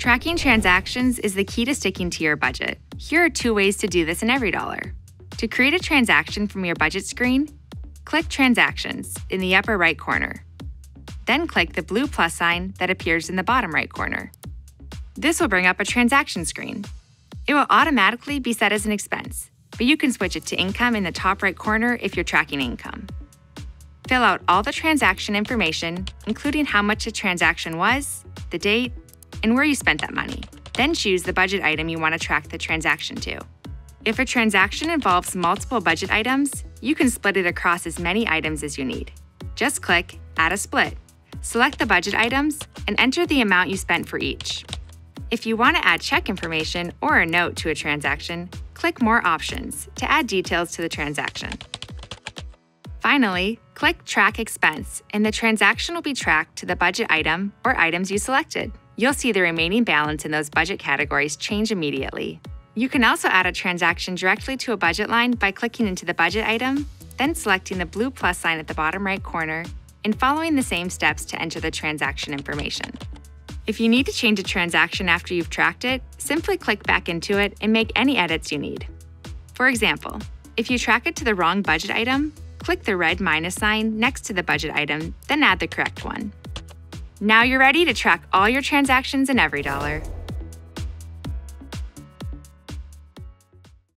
Tracking transactions is the key to sticking to your budget. Here are two ways to do this in EveryDollar. To create a transaction from your budget screen, click Transactions in the upper right corner. Then click the blue plus sign that appears in the bottom right corner. This will bring up a transaction screen. It will automatically be set as an expense, but you can switch it to income in the top right corner if you're tracking income. Fill out all the transaction information, including how much the transaction was, the date, and where you spent that money. Then choose the budget item you want to track the transaction to. If a transaction involves multiple budget items, you can split it across as many items as you need. Just click Add a Split. Select the budget items and enter the amount you spent for each. If you want to add check information or a note to a transaction, click More Options to add details to the transaction. Finally, click Track Expense, and the transaction will be tracked to the budget item or items you selected. You'll see the remaining balance in those budget categories change immediately. You can also add a transaction directly to a budget line by clicking into the budget item, then selecting the blue plus sign at the bottom right corner, and following the same steps to enter the transaction information. If you need to change a transaction after you've tracked it, simply click back into it and make any edits you need. For example, if you track it to the wrong budget item, click the red minus sign next to the budget item, then add the correct one. Now you're ready to track all your transactions in EveryDollar.